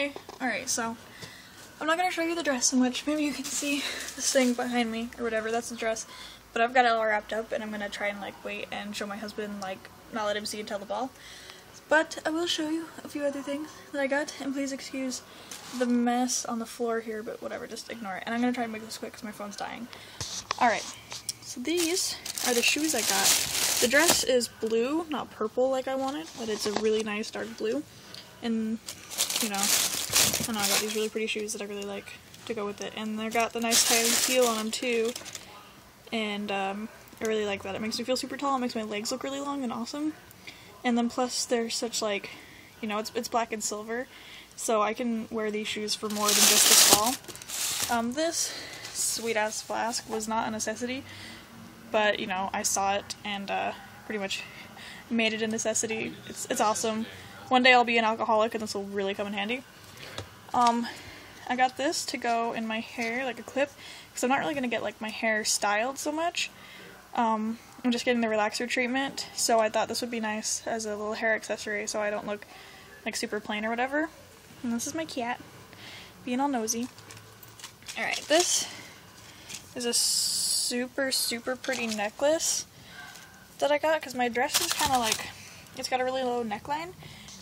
Hi! Alright, so I'm not gonna show you the dress so much. Maybe you can see this thing behind me or whatever. That's the dress. But I've got it all wrapped up and I'm gonna try and like wait and show my husband, like, not let him see until the ball. But I will show you a few other things that I got. And please excuse the mess on the floor here, but whatever, just ignore it. And I'm gonna try and make this quick because my phone's dying. Alright, so these are the shoes I got. The dress is blue, not purple like I wanted, but it's a really nice dark blue. And, you know, I know, I got these really pretty shoes that I really like to go with it. And they've got the nice high heel on them too. And um, I really like that. It makes me feel super tall. It makes my legs look really long and awesome. And then plus they're such like, you know, it's, it's black and silver. So I can wear these shoes for more than just the fall. Um, this sweet ass flask was not a necessity. But, you know, I saw it and uh, pretty much made it a necessity. It's, it's awesome. One day I'll be an alcoholic and this will really come in handy. Um, I got this to go in my hair, like a clip, because I'm not really going to get like my hair styled so much. Um, I'm just getting the relaxer treatment, so I thought this would be nice as a little hair accessory so I don't look like super plain or whatever. And this is my cat, being all nosy. Alright, this is a super, super pretty necklace that I got because my dress is kind of like, it's got a really low neckline,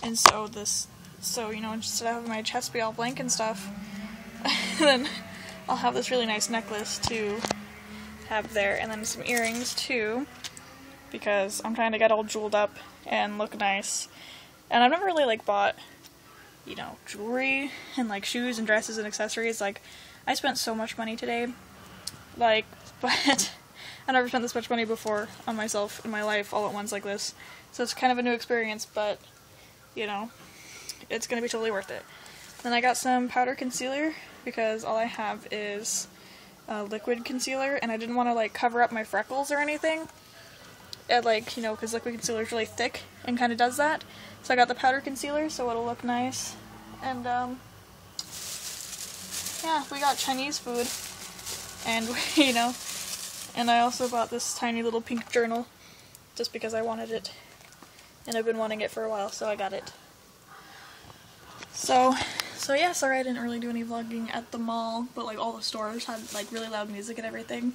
and so this, so, you know, instead of having my chest be all blank and stuff, then I'll have this really nice necklace to have there, and then some earrings too, because I'm trying to get all jeweled up and look nice. And I've never really, like, bought, you know, jewelry and, like, shoes and dresses and accessories. Like, I spent so much money today, like, but I never spent this much money before on myself in my life all at once like this. So it's kind of a new experience, but you know, it's gonna be totally worth it. Then I got some powder concealer because all I have is uh, liquid concealer, and I didn't want to like cover up my freckles or anything. And, like you know, because liquid concealer is really thick and kind of does that. So I got the powder concealer so it'll look nice. And um, yeah, we got Chinese food, and you know, and I also bought this tiny little pink journal just because I wanted it. And I've been wanting it for a while, so I got it. So, so yeah, sorry I didn't really do any vlogging at the mall, but like all the stores had like really loud music and everything.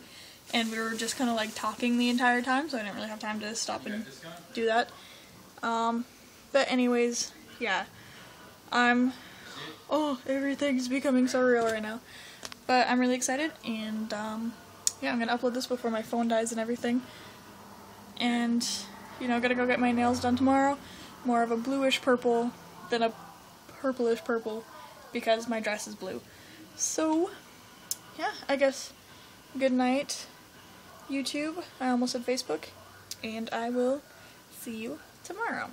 And we were just kind of like talking the entire time, so I didn't really have time to stop and do that. Um, but anyways, yeah. I'm, oh, everything's becoming so real right now. But I'm really excited, and um, yeah, I'm gonna upload this before my phone dies and everything. And, you know, gonna go get my nails done tomorrow. More of a bluish purple than a purplish purple because my dress is blue. So, yeah, I guess good night, YouTube. I almost said Facebook. And I will see you tomorrow.